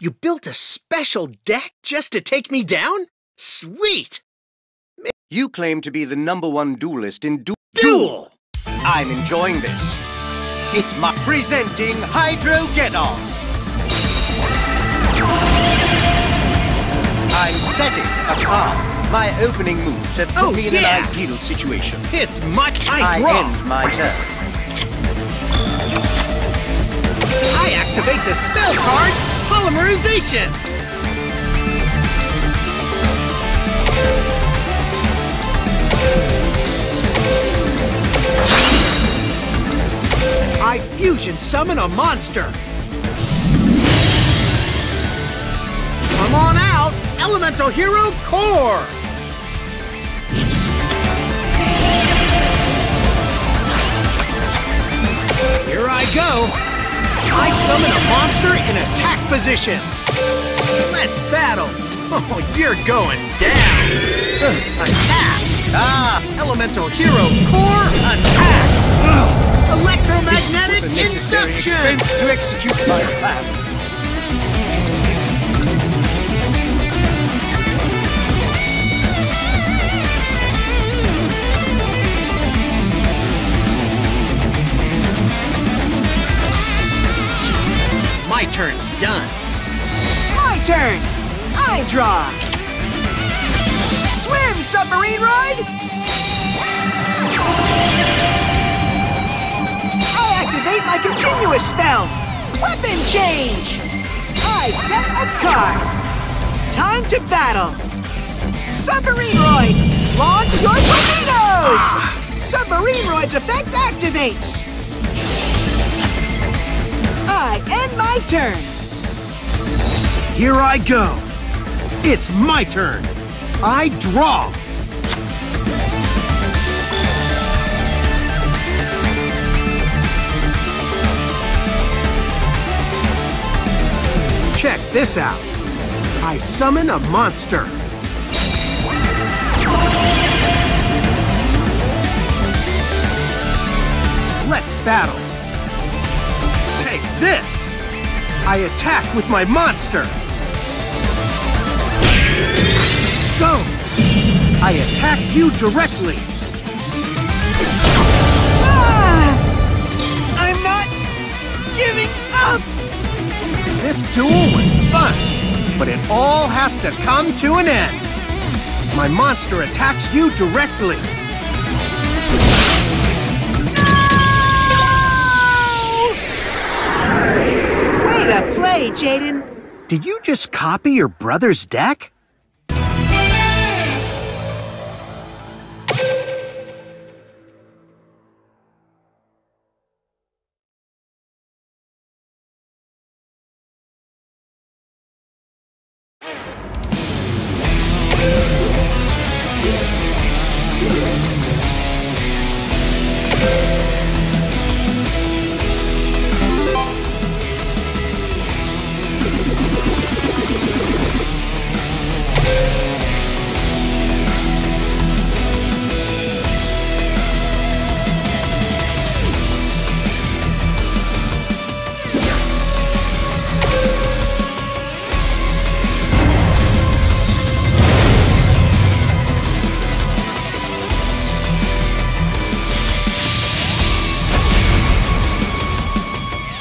You built a special deck just to take me down? Sweet! You claim to be the number one duelist in du Duel! I'm enjoying this. It's my presenting Hydrogeddon. I'm setting a path. My opening moves have put Oh, me in yeah. an ideal situation. It's my I I draw! end my turn. I activate the spell card, Polymerization! I fusion summon a monster! Come on out, Elemental Hero Core! Here I go! I summon a monster in attack position! Let's battle! Oh, you're going down! Attack! Ah! Elemental Hero Core attacks! Electromagnetic was a necessary induction! expense to execute my plan. Turn's done. My turn! I draw! Swim, Submarineroid! I activate my continuous spell! Weapon change! I set a card! Time to battle! Submarineroid! Launch your torpedoes! Submarineroid's effect activates! My turn! Here I go. It's my turn. I draw. Check this out. I summon a monster. Let's battle. Take this. I attack with my monster. Go! I attack you directly. Ah! I'm not giving up! This duel was fun, but it all has to come to an end. My monster attacks you directly. Way Jaden! Did you just copy your brother's deck?